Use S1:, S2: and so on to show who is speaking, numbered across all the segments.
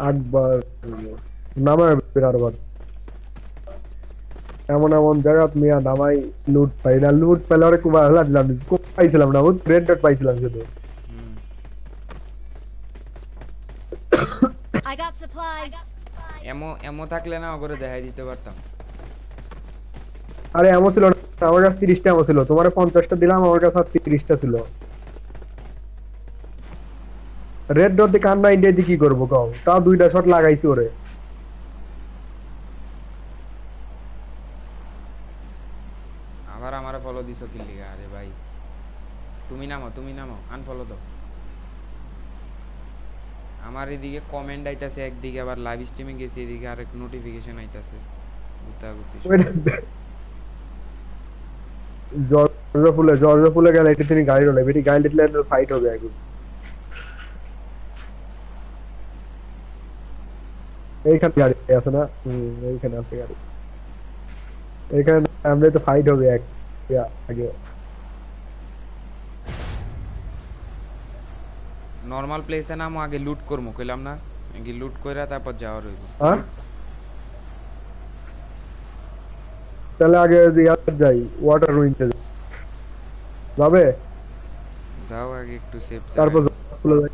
S1: আকবর নামায় বিরাটবার এমন এমন জায়গা মিয়া নামাই লুট পাই না লুট পেলে অনেক কুমার হলা দিলাম স্কোপ পাইছিলাম না রেড ডট পাইছিলাম শুধু
S2: হুম
S3: I got supplies.
S2: এমো এমো থাকলে না ওগরে দেখাই দিতে পারতাম
S1: আরে এমন ছিল না আমার কাছে তিরিশটা এমন ছিল তোমার পঞ্চাশটা দিলাম আমার কাছে আর তিরিশটা ছিল রেড ডট দিয়ে কান্না ইন্ডিয়া দিয়ে কি করব কও? তাও দুইটা শট লাগাইছি ওরে।
S2: আবার আমারে ফলো দিছো কি লিগা? আরে ভাই। তুমি নামো তুমি নামো আনফলো দাও। আমার এদিকে কমেন্ট আইতাছে একদিকে আবার লাইভ স্ট্রিমিং গেছি এদিকে আরেক নোটিফিকেশন আইতাছে। গুতাগুতি
S1: জর্জ ফুলে জর্জ ফুলে গেলে এটি তিনি গাড়ি রোলে বেটি গাড়ি লিখলে ফাইট হবে এখন। এইখানে গাড়ি আছে না হুম এইখানে আছে গাড়ি এইখানে আমরা তো ফাইট হবে এক ইয়া, আগে
S2: নর্মাল প্লেসে নামো আগে লুট করবো কইলাম না আগে লুট কইরা তারপর যাওয়ার হইব
S1: হ্যাঁ তাহলে আগে ইয়া যাই ওয়াটার রুইনতে যাবে
S2: যাও আগে একটু সেফ
S1: তারপর জর্জ ফুলে যাই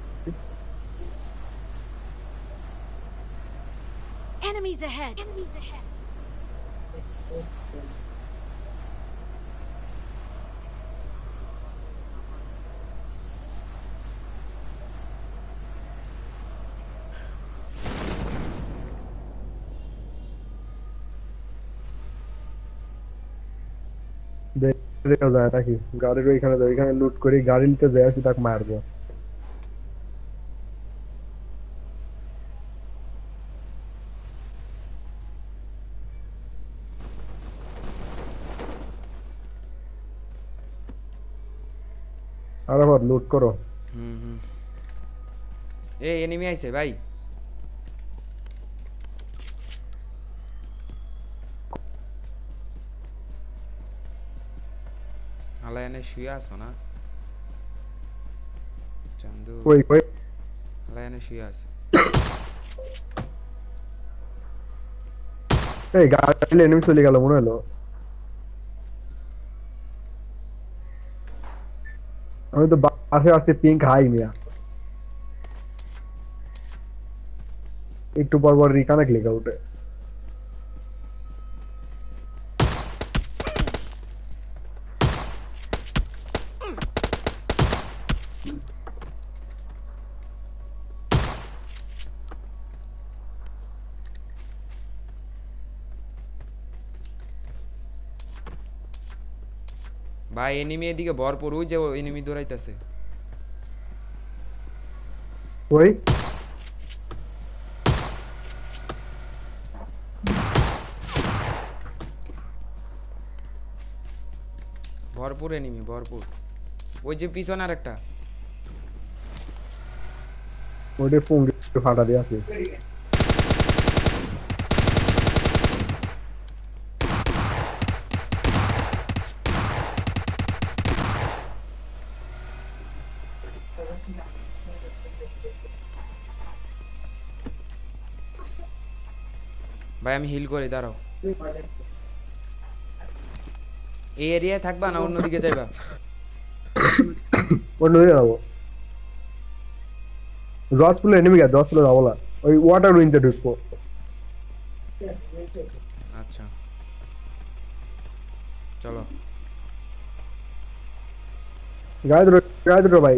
S3: Enemies ahead.
S1: দেখে যায় নাকি গাড়ির ওইখানে যায় ওইখানে লুট করি গাড়ি নিতে যায় আসি তাকে মারবো করো
S2: হুম হুম এ এনিমি আইছে ভাই হালা এনে শুয়ে আছো না চান্দু
S1: ওই ওই
S2: হালা এনে শুয়ে আছে
S1: এই গাড়ি এনিমি চলে গেল মনে হলো अभी तो बाहर वास्ते पिंक हाई मिला। एक तो बार बार रिकाना क्लिक आउट
S2: ভাই এনিমি এদিকে ভরপুর ওই যে এনিমি দৌড়াইতেছে
S1: ওই
S2: ভরপুর এনিমি ভরপুর ওই যে পিছনে আর একটা
S1: ওইটা পুঙ্গি ফাটা দিয়ে আছে
S2: ভাই আমি হিল করি দাঁড়াও। এই এরিয়ায় থাকবা না অন্যদিকে যাইবা?
S1: অন্য দিকে যাব। জজ ফুলে এনিমি গেছে জজ ফুলে যাব না। ওই ওয়াটার উইনতে ঢুকবো।
S2: আচ্ছা। চলো।
S1: গায়ে দুটো গায়ে দুটো ভাই।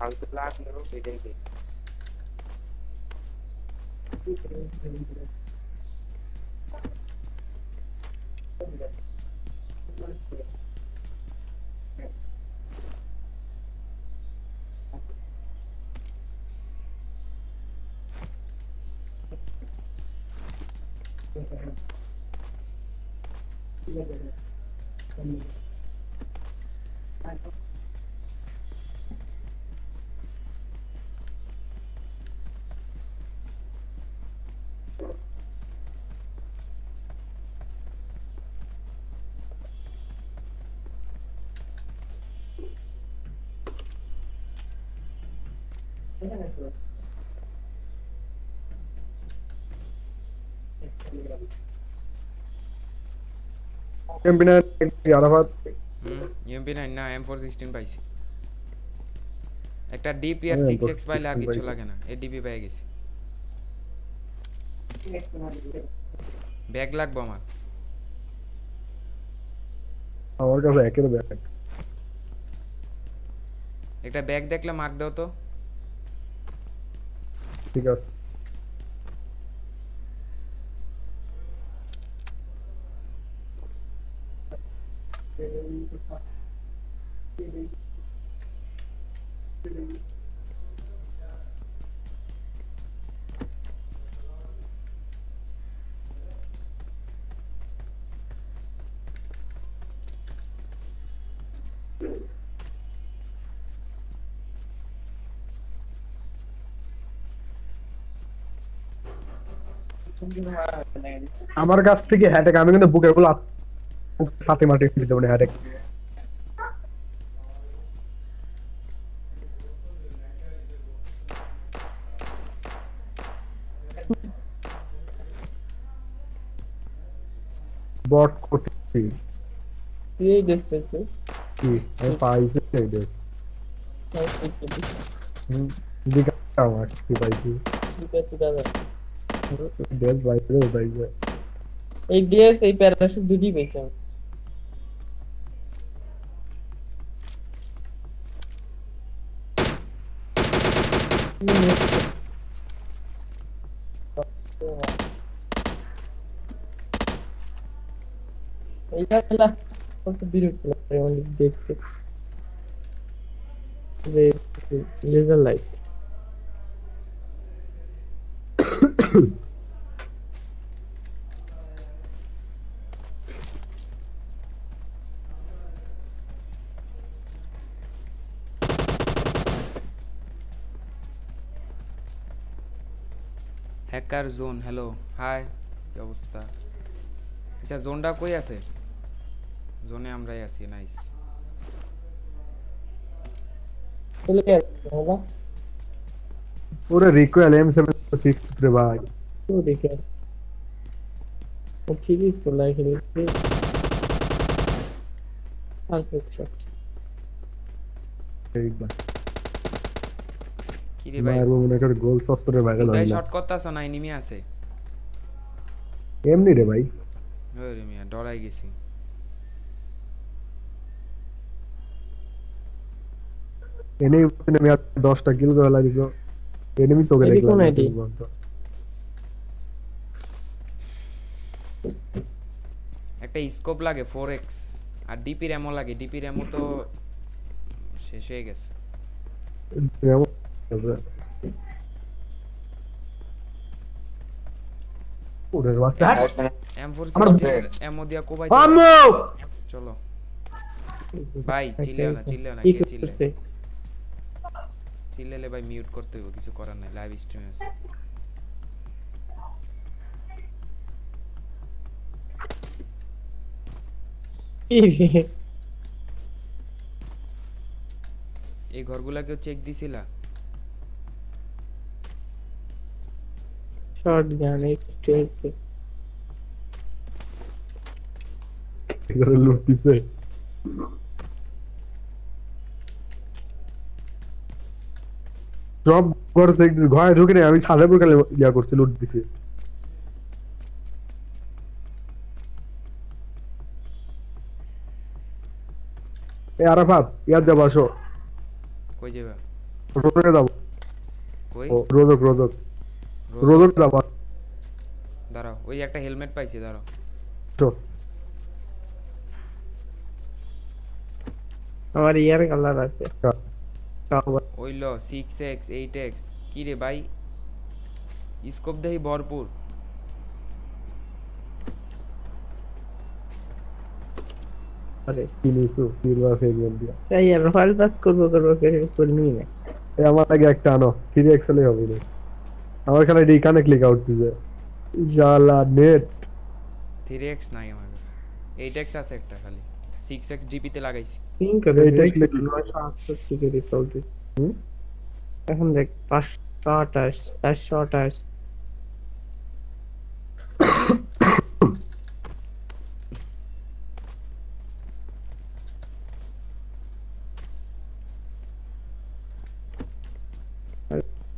S2: Angkulak no, within
S1: this. Thank you.
S2: MP9 Arafat MP9 না M416 পাইছি একটা DPR 6x পাইলে আর কিছু লাগে না এই ডিপি পেয়ে গেছি ব্যাগ লাগবো আমার
S1: আমার কাছে একের ব্যাগ
S2: একটা ব্যাগ দেখলে মার্ক দাও তো
S1: ঠিক আছে আমার কাছ থেকে হ্যাটেক আমি কিন্তু বুকের গুলো সাথে মাটি দিতে পারি হ্যাটেক বট করতে
S4: তুই এই ড্রেস পেয়েছিস
S1: কি আমি পাইছি এই ড্রেস দিকা আমার কি পাইছি
S4: তুই পেয়েছিস দাদা
S1: ড্রেস বাইরে পাইছে
S4: এই ড্রেস এই প্যারাশুট দুটি পেয়েছি আমি এইটা খেলা কত বিরক্ত লাগে অনেক দেখতে laser light
S2: hacker zone hello hi কি অবস্থা আচ্ছা জোনটা কই আছে জোনে আমরাই আছি নাইস
S4: চলে গেছে বাবা
S1: ওরে রিকোয়েল এম সেভেন সিক্স রে ভাই
S4: তো দেখে ও ঠিকই তো লাইক রে পারফেক্ট
S2: কি রে ভাই?
S1: মারবো মনে করে গোল সস্তরে ভাইরাল
S2: উদয়
S1: হয়
S2: শট করতাছ না এনিমি আছে?
S1: এমনি রে ভাই।
S2: ওরে মিয়া ডরাই গেছি।
S1: এনে কিল করে
S4: এটি
S1: দেখলাম
S4: কোন
S1: না
S4: ID?
S2: একটা স্কোপ লাগে ফোর এক্স আর ডিপি র্যামও লাগে ডিপি র্যামও তো শেষ হয়ে গেছে।
S1: এমন বাচ্চা।
S2: এম ফোর
S1: আমার
S2: এমও দিয়া কোবাই চলো। ভাই চিল্লেও না চিল্লেও না
S4: কি
S2: চিল্লে চিল্লেলে ভাই মিউট করতে হবে কিছু করার নাই লাইভ স্ট্রিমে আছে এই ঘরগুলা কেউ চেক দিছিলা
S4: শর্ট গান এক্সট্রেস
S1: এখানে লুটতিছে সব করছে ঘরে ঢুকে নেই আমি সাদা পুরকালে ইয়া করছি লুট দিছি। এ আরাফাত ইয়ার যাব আসো।
S2: কই যাবা?
S1: রোদকে যাব।
S2: কই?
S1: রোদক রোদক। রোদক। যাব।
S2: দাঁড়াও ওই একটা হেলমেট পাইছি দাঁড়াও।
S1: আসো
S4: আমার ইয়ার কালার আছে।
S2: ওই সিক্স এক্স এইট এক্স কী রে ভাই? স্কোপ দেহি ভরপুর।
S4: আরে
S1: কিনিসু তিনবার ফেক বল দিয়া?
S4: এই আমরা ফাইল পাস করব করব করে না।
S1: এই আমার আগে একটা আনো 3 এক্সেল হবে না আমার খালি ডি কানেক্ট ক্লিক আউট দিছে জালা নেট
S2: 3x নাই আমার কাছে। 8x আছে একটা খালি। সিক্স এক্স ডিপিতে লাগাইছি
S4: তিন করে
S1: এইটা
S4: দুই
S1: click-
S4: ছিল, নয়শো আটষট্টি করে চলছে
S1: হুম
S4: এখন দেখ পাঁচশো আঠাশ চারশো আঠাশ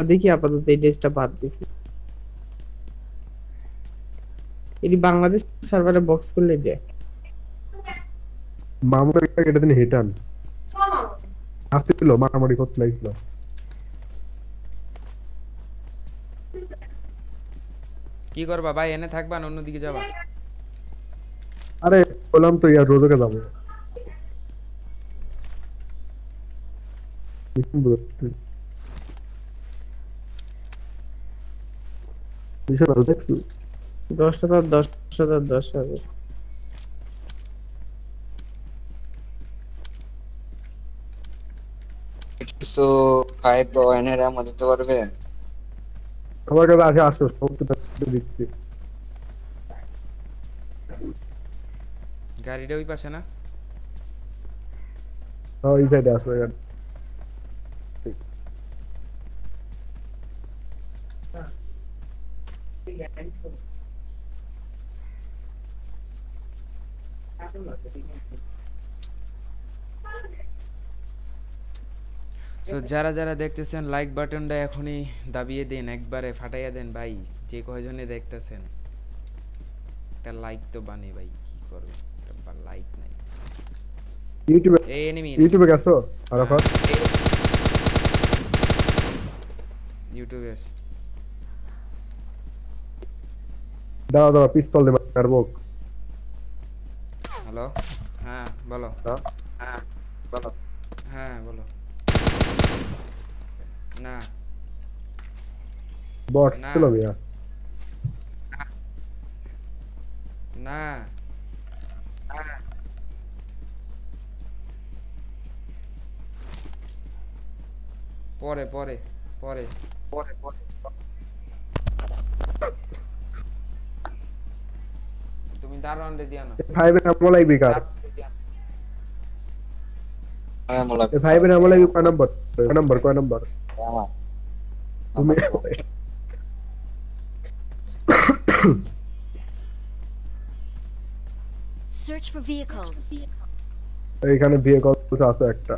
S4: দেখি আপাতত এই ডেজটা বাদ দিছি এটি বাংলাদেশ সার্ভারে বক্স করলে দেয়
S1: মামুকে একটা কেটে দিন হিটান আসছিল মারামারি করতে লাগছিল।
S2: কি করবা ভাই এনে থাকবা না অন্যদিকে যাবা?
S1: আরে বললাম তো ইয়ার রোজকে যাব।
S4: দশ হাজার দশ হাজার দশ হাজার
S5: কিছু ফাইভ ওয়ানের এমন দিতে পারবে
S1: আমার কাছে আসে আসো সবটা দিচ্ছি
S2: গাড়িটা ওই পাশে না
S1: হ্যাঁ এই সাইডে আসো এখানে
S2: সো যারা যারা দেখতেছেন লাইক বাটনটা এখনই দাবিয়ে দেন একবারে ফাটাইয়া দেন ভাই যে কয়জনে দেখতেছেন। একটা লাইক তো বানে ভাই কি করবে? লাইক নাই।
S1: ইউটিউবে
S2: এই এনিমি
S1: ইউটিউবে গেছো? আরাফাত?
S2: ইউটিউবে আছে।
S1: দাঁড়া দাঁড়া পিস্তল দে মারবো
S2: হ্যালো হ্যাঁ বলো।
S5: হ্যাঁ? বলো
S2: হ্যাঁ বলো। না
S1: বট
S2: না।
S1: ছিল মিয়া
S2: না পরে পরে পরে
S5: পরে পরে
S2: তুমি দারোয়ানরে দিয়া না
S1: ফাইভে নাম লাগবি কার
S5: হ্যাঁ মোলা
S1: এ ফাইভে নাম লাগবি কয় নম্বর কয় নম্বর কয় নম্বর
S5: আমার
S1: তুমি
S3: Search for vehicles.
S1: এইখানে বিয়ে কল আছে একটা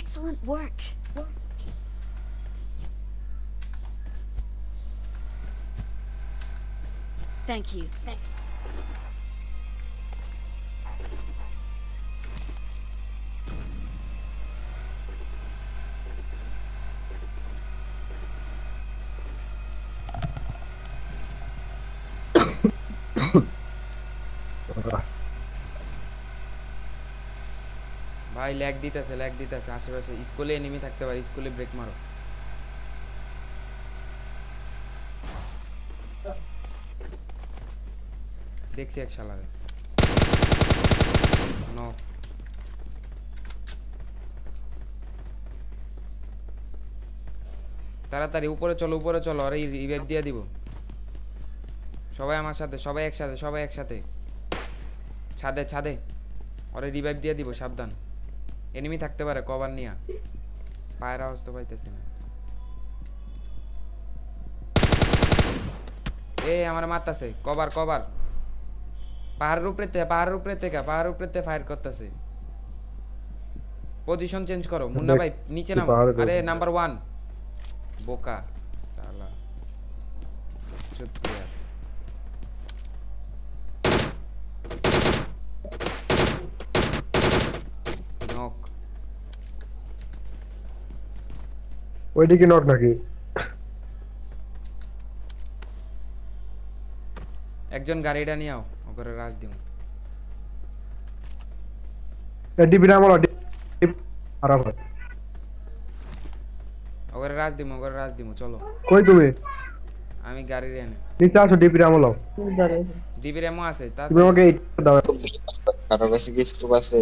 S3: Excellent work. Thank you.
S2: ভাই ল্যাগ দিতেছে ল্যাগ দিতেছে। আশেপাশে স্কুলে এনিমি থাকতে পারে, স্কুলে ব্রেক মারো। দেখছি এক শালারে। নো তাড়াতাড়ি, উপরে চলো উপরে চলো, আরে রিভাইভ দিয়ে দিব। সবাই আমার সাথে, সবাই একসাথে সবাই একসাথে। ছাদে ছাদে। ওরে রিভাইভ দিয়ে দিব, সাবধান। এনিমি থাকতে পারে কভার নিয়া। পায়ের আওয়াজ তো পাইতেছি না। এ আমার মারতাছে কভার কভার। পাহাড়ের উপরে পাহাড়ের উপরে থেকে পাহাড়ের উপরে ফায়ার করতেছে। পজিশন চেঞ্জ করো। মুন্না ভাই নিচে নামো। আরে নাম্বার ওয়ান বোকা সালা। চুপ প্লেয়ার নক
S1: ওইদিকে নট নাকি?
S2: একজন গাড়িটা নিয়ে আও ওকে রাজ দিও।
S1: ডিবি নাম হলো আরাফাত
S2: ওকে রাজ দিমু ওকে রাজ দিমু চলো।
S1: কই তুমি?
S2: আমি আমি গাড়ির এনে
S1: নিচে আসো ডিপি আমো লাও
S2: ডিবির এমও আছে তা
S1: তুমি আমাকে দাও।
S5: কারও কাছে কি স্কোপ আছে?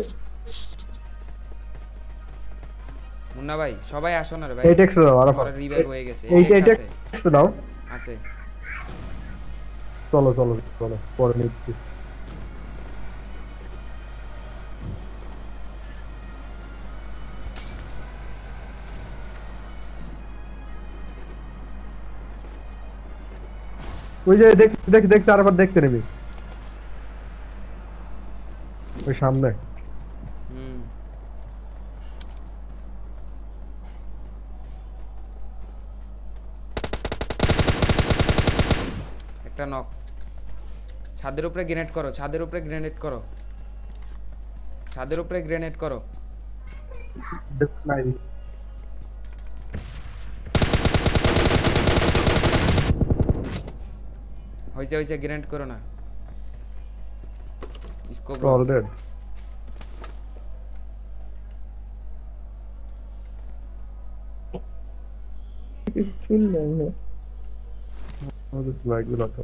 S2: মুন্না ভাই সবাই আসো না রে ভাই।
S1: এই টেক্সট দাও আরাফাত
S2: পরে রিভাইভ হয়ে গেছে
S1: এই
S2: এই
S1: এই দাও।
S2: আছে।
S1: চলো চলো চলো পরে নিচ্ছি। ওই যে দেখ দেখ দেখতে আরেকবার দেখতে নেবি। ওই সামনে।
S2: একটা নক ছাদের উপরে গ্রেনেড করো ছাদের উপরে গ্রেনেড করো ছাদের উপরে গ্রেনেড করো
S1: দেখ নাই
S2: হয়েছে হয়েছে গ্রেনেড করো না স্কোপ
S1: অল ডেড
S4: কিছু চুল নেই না
S1: আমাদের লাইকগুলো তো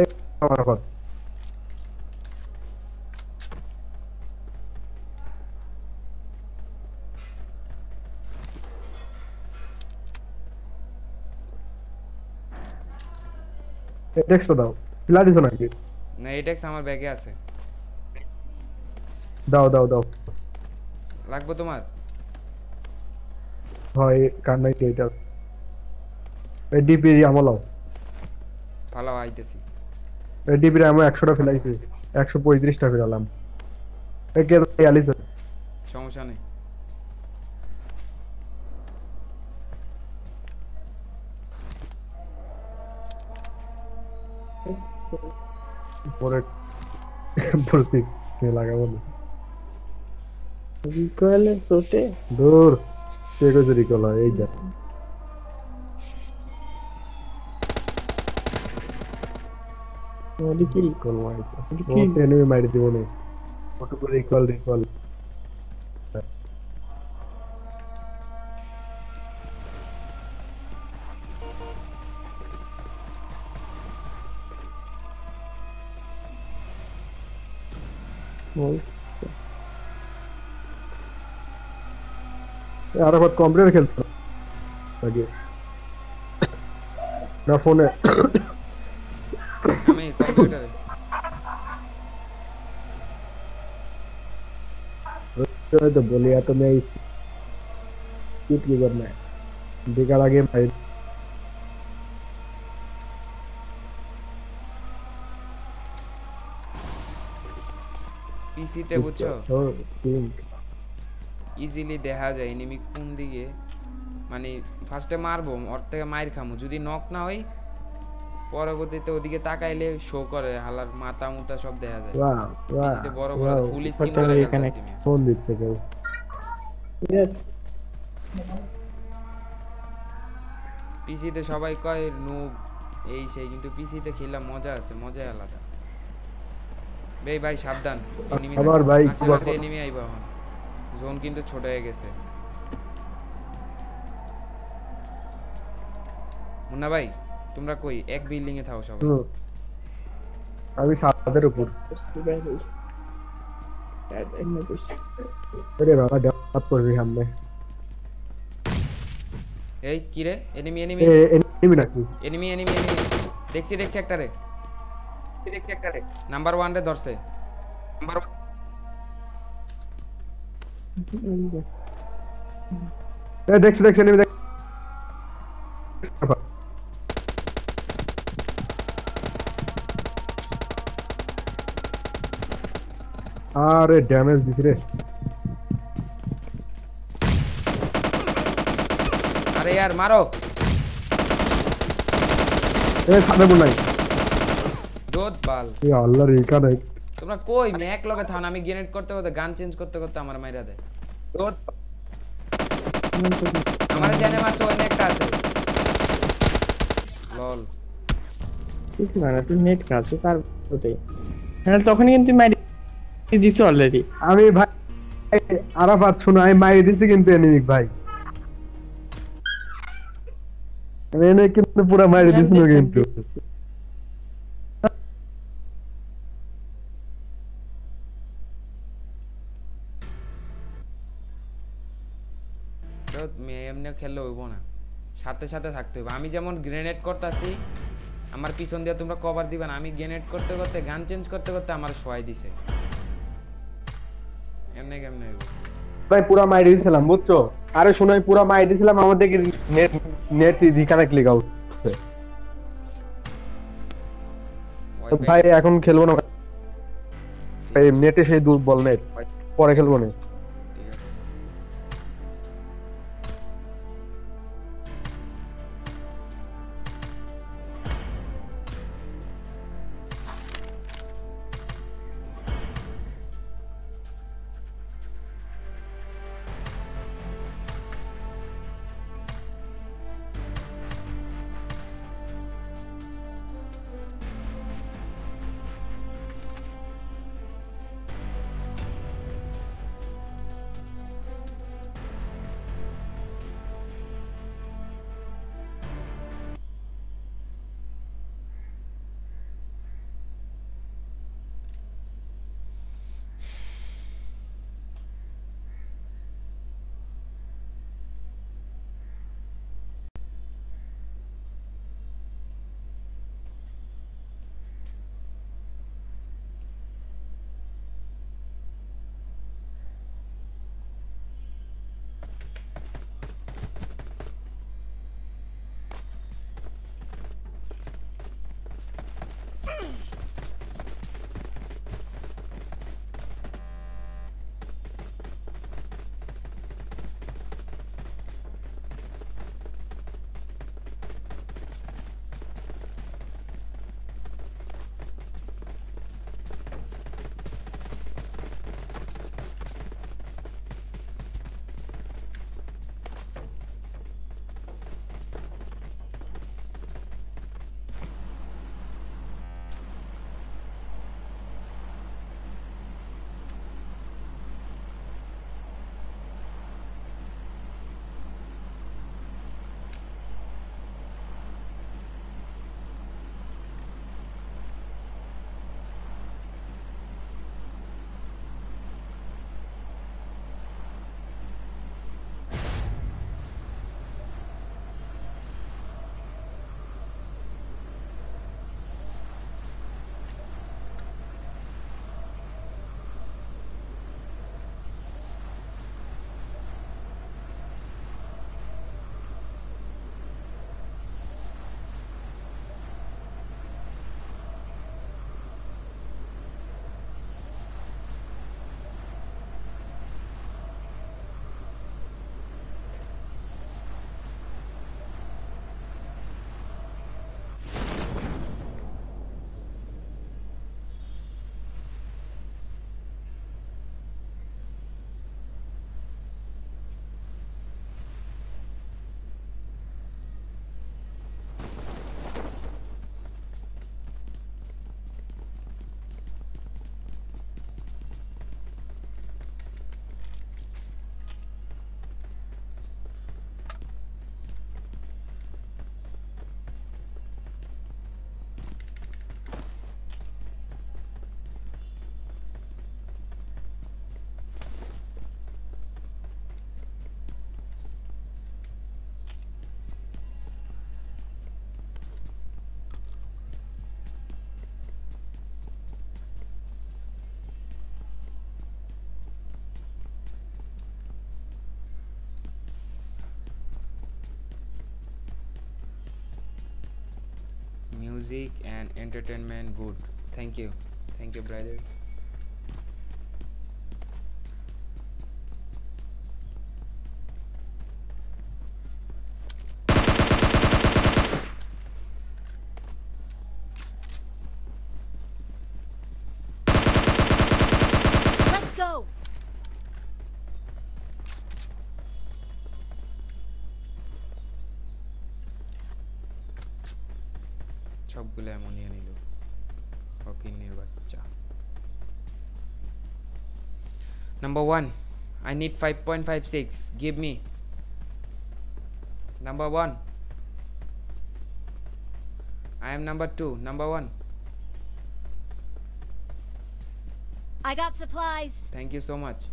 S1: এই আরাফাত এই টেক্সট দাও। পিলা দিছো নাকি?
S2: না এটেক্স আমার ব্যাগে আছে।
S1: দাও দাও দাও।
S2: লাগবে তোমার?
S1: হয় কার নাই এই ডিপি আমলাও
S2: ভালো আইতেছি।
S1: ডিপি আমি একশোটা ফেলাইছি একশো পঁয়ত্রিশটা ফেলালাম। এই কে আলিস
S2: সমস্যা নেই।
S1: পরে বলছি কে লাগাবো না।
S4: রিকয়েলের চোটে
S1: দূর কে কইছে রিকল এই দেখ। No,
S4: di
S1: kill con white. Vote enemy ಮಾಡಿದ್ದೀವಿ Vote to
S4: recall
S1: recall. ಯಾರ ಮತ್ತೆ ಕಾಂಪ್ಲೇಂಟ್ ಕೇಳ್ತಾರೆ ಹಾಗೆ
S2: ನಾ ಫೋನ್
S1: तो बोलिया तो मैं इस शूट की करना है देखा लगे भाई
S2: পিসিতে বুঝছো
S1: तो तीन
S2: ইজিলি দেখা যায় এনিমি কোন দিকে মানে ফার্স্টে মারবো ওর থেকে মায়ের খামু যদি নক না হই পরবর্তীতে ওদিকে তাকাইলে শো করে হালার মাথা মুতা সব দেখা যায়। পিসিতে বড় বড় ফুল স্ক্রিন করে
S4: এখানে
S1: ফোন দিচ্ছে কেউ।
S2: পিসিতে সবাই কয় নুব এই সেই। কিন্তু পিসিতে খেলা মজা আছে মজা আলাদা। বেই ভাই সাবধান এনিমি
S1: আবার ভাই
S2: আশেপাশে এনিমি আইবা হন জোন কিন্তু ছোট হয়ে গেছে। মুন্না ভাই তোমরা কই এক বিল্ডিং এ থাও সবাই
S1: হুম। আমি সাদের উপর আরে বাবা ডাপ করবি সামনে
S2: এই কি রে এনিমি এনিমি
S1: এ এনিমি নাকি
S2: এনিমি এনিমি এনিমি দেখছি দেখছি একটা রে নাম্বার ওয়ান রে ধরছে
S1: এ দেখছি দেখছি এনিমি দেখ আরে ড্যামেজ দিছি রে।
S2: আরে यार মারো।
S1: এ সাদে বুনাই
S2: দোদ বাল।
S1: এ আল্লাহর ইকা নাই
S2: তোমরা কই মে এক লগে থাও না আমি গ্রেনেড করতে করতে গান চেঞ্জ করতে করতে আমার মাইরা দেয়। আমার জানে মারছে ওখানে একটা আছে। লল।
S4: কিছু না তুই নেট কাটছো তার ওটাই হ্যাঁ তখন কিন্তু মারি দিছো অলরেডি
S1: আমি ভাই আরাফাত শুনো আমি মাইরে দিছি কিন্তু এনিমিক ভাই। এনে কিন্তু পুরা মাইরে দিছিল কিন্তু।
S2: এমনি খেললে হইব না। সাথে সাথে থাকতে হইব। আমি যেমন গ্রেনেড করতেছি আমার পিছন দিয়ে তোমরা কভার দিবে না আমি গ্রেনেড করতে করতে গান চেঞ্জ করতে করতে আমার সহায় দিছে। এমনি কেমনে হইব?
S1: ভাই পুরা মাই দিছিলাম বুঝছ? আরে শোনাই পুরা মাই দিছিলাম আমাদের net net reconnect lag
S2: out
S1: ভাই এখন খেলব না নেটে সেই দুর্বল নেট পরে খেলব না
S2: music and entertainment good. Thank you. Thank you brother Number 1. I need 5.56. Give me. Number 1. I am number 2. Number 1.
S3: I got supplies.
S2: Thank you so much.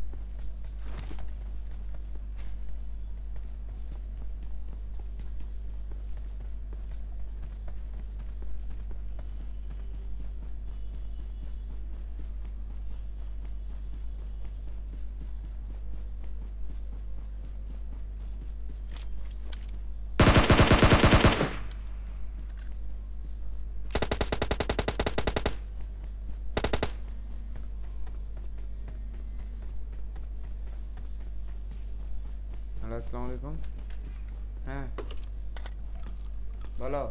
S2: আসসালামু আলাইকুম। হ্যাঁ বলো।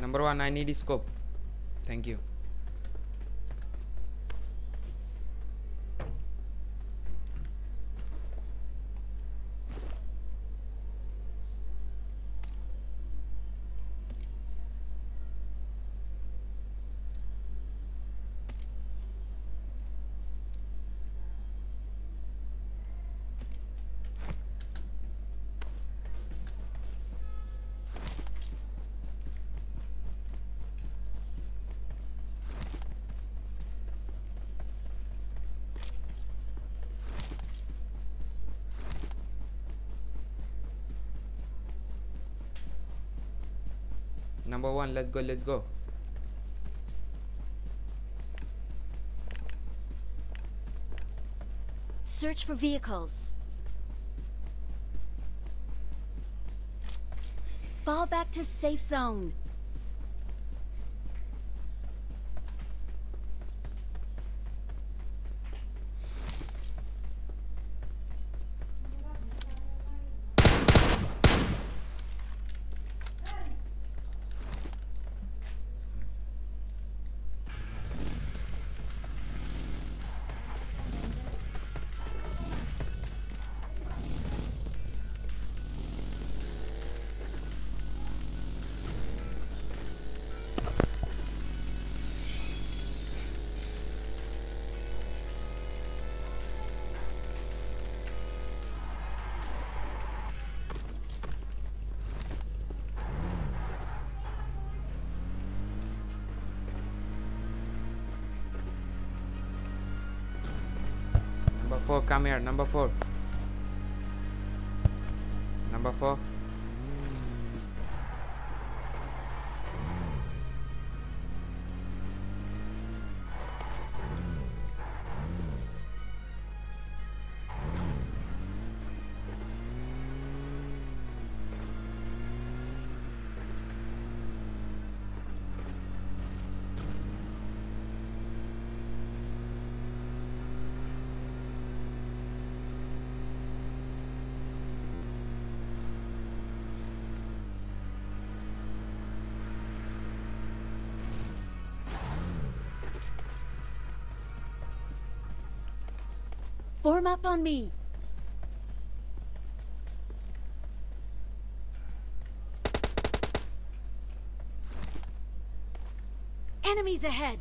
S2: Number one, I need a scope. Thank you. Number one, let's go, let's go.
S3: Search for vehicles. Fall back to safe zone.
S2: Four, come here. Number four. Number four.
S3: Warm up on me. Enemies ahead.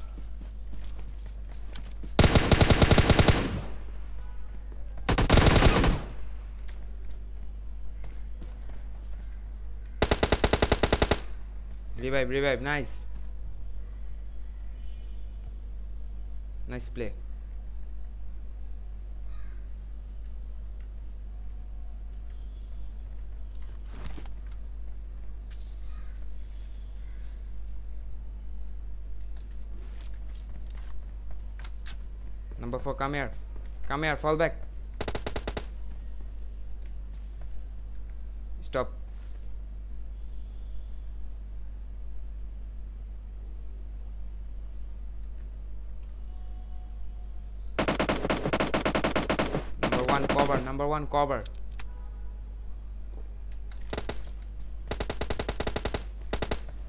S2: Revive, revive, nice. Nice play. Number four, come here. Come here, fall back. Stop. Number one cover, number one cover.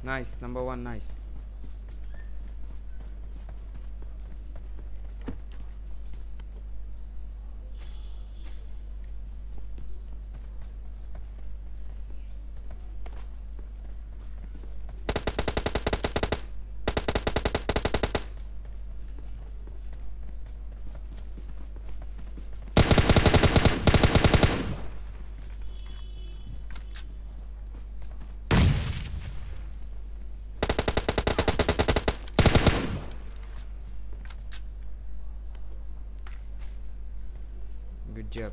S2: Nice, number one, nice. Good job.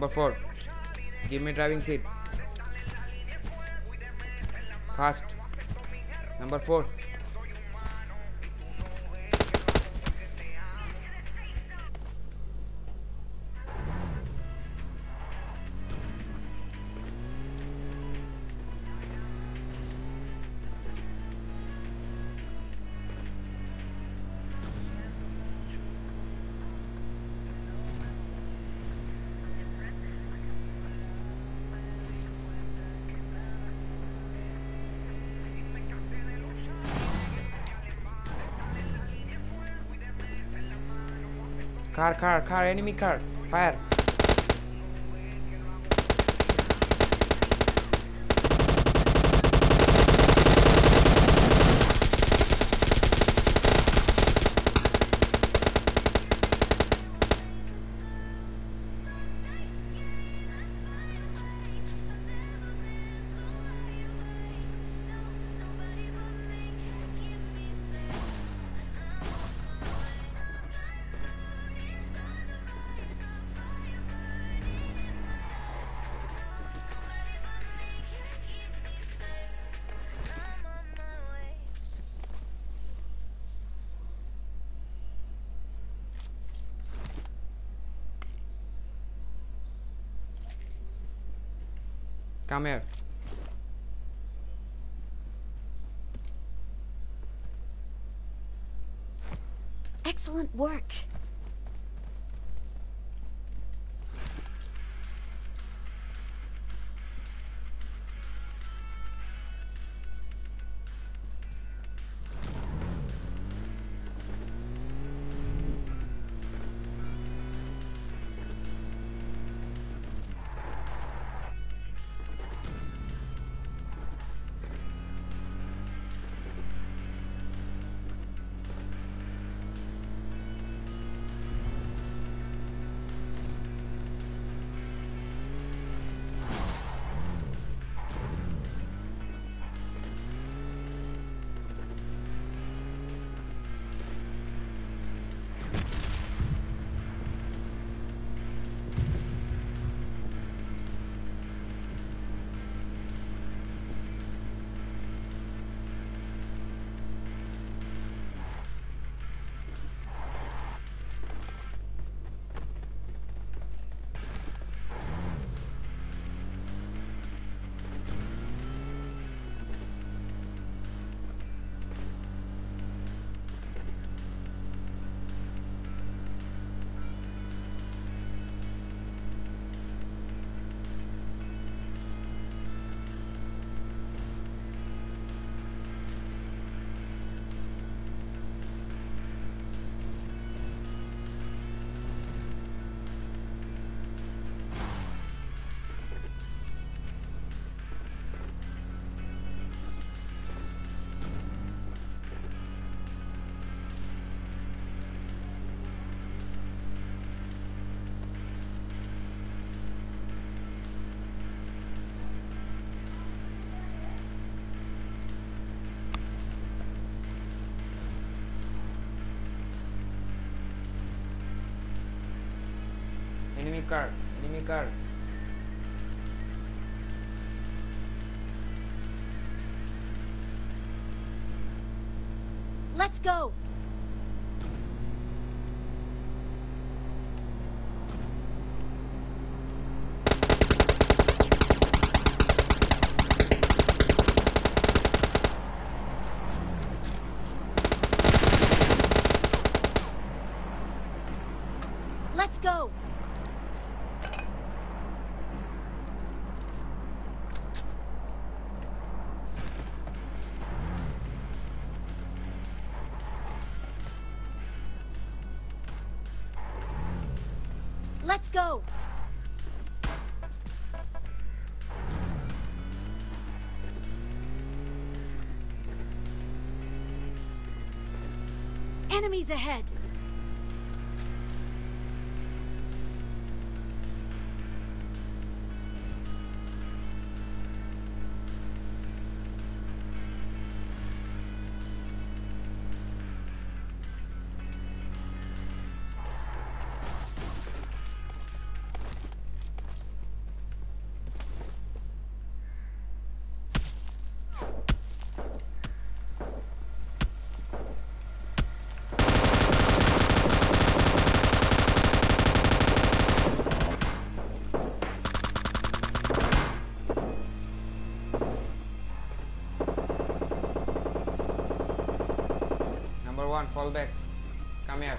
S2: Number four. Give me driving seat. Fast. Number four. Car, car, car, enemy car. Fire. Come here.
S3: Excellent work.
S2: Enemy car. Enemy car.
S3: Let's go. Let's go. Enemies ahead.
S2: One, fall back. Come here.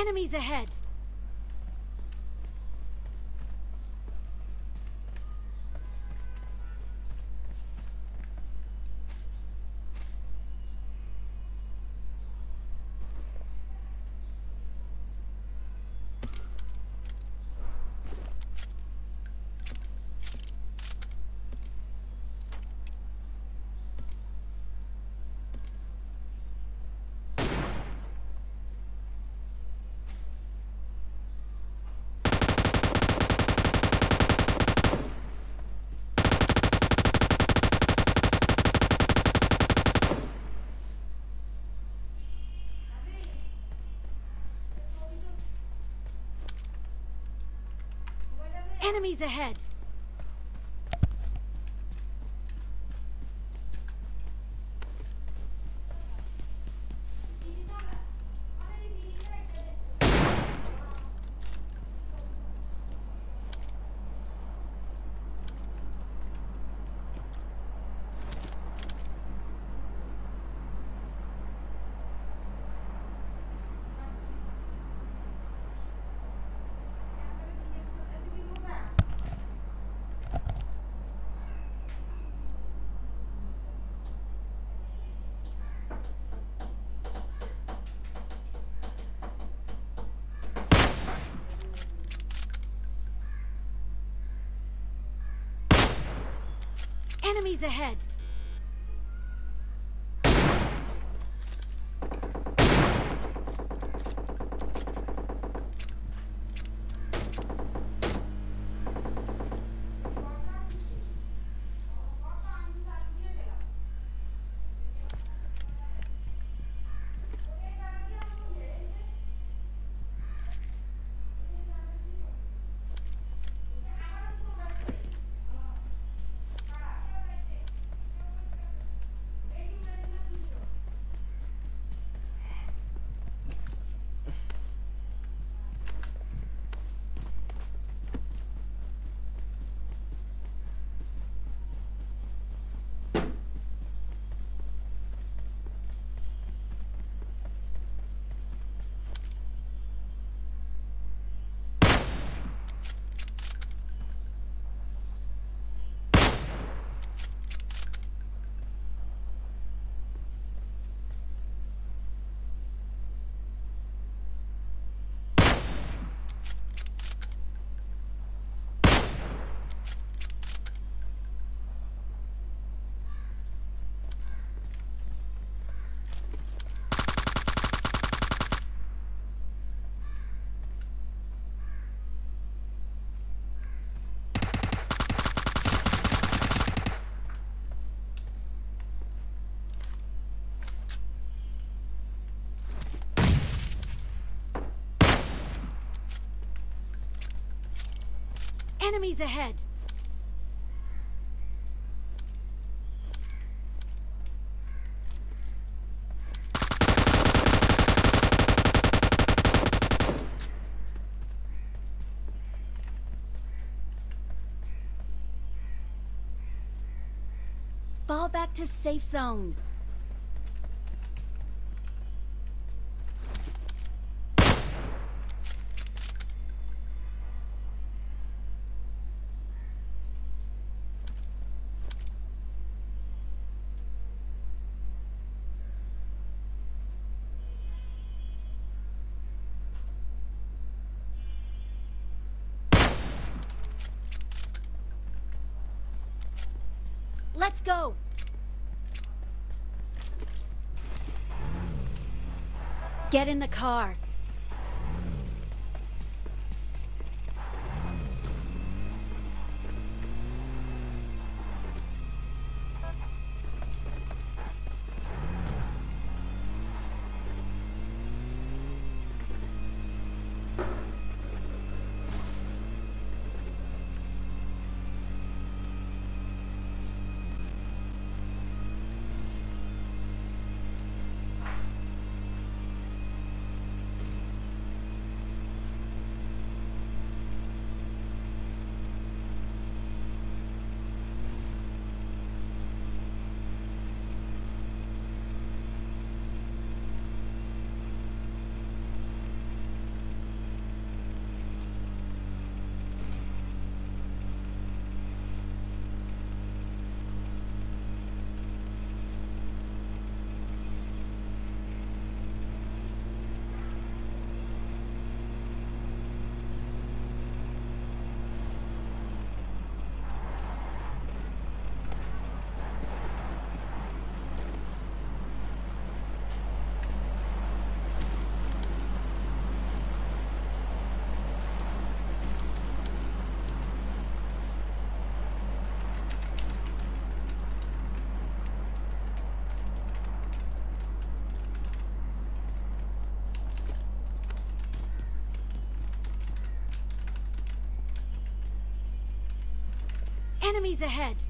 S3: Enemies ahead. Enemies ahead. Enemies ahead! Enemies ahead! Fall back to safe zone. Let's go! Get in the car. Enemies ahead!